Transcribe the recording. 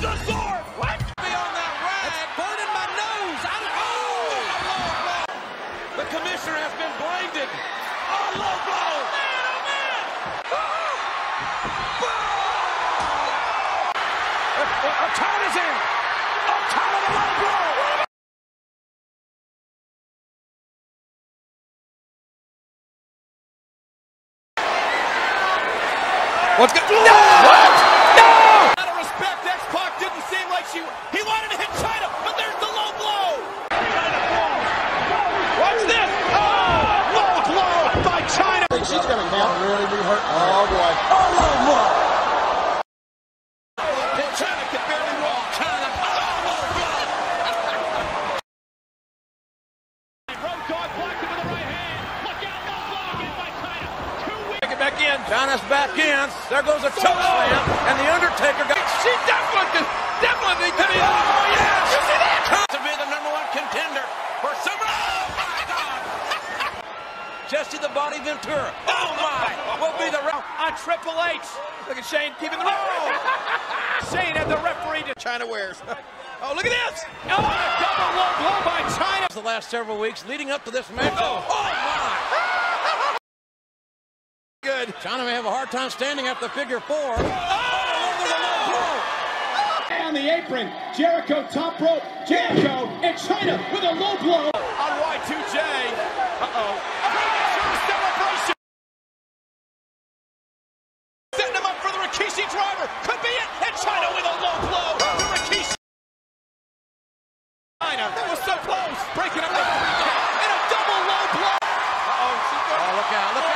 the sword. What? Beyond that rag, That's burning my nose. I don't, oh, a low blow. The commissioner has been blinded. Oh, low blow. Man, oh, man. Oh. Otana's in. Otana, the low blow. What's going? No! What? Dog blocked him with the right hand. Look out, blow again by Chyna. Two wins. Take it back in. Chyna's back in. There goes a choke slam. And the Undertaker got... She definitely, definitely could be... Oh, yes! You see that? To be the number one contender for Super... Oh, my God! Jesse the Body Ventura. Oh, oh my! Will be the... On Triple H. Look at Shane keeping the referee. Shane had the referee to Chyna wears. Oh, look at this! Oh, and a double low blow by Chyna. The last several weeks leading up to this match. Oh, oh my! Good. Chyna may have a hard time standing after figure four. Oh, there's a low blow. On the apron, Jericho top rope, Jericho and Chyna with a low blow. Oh, look out, look out.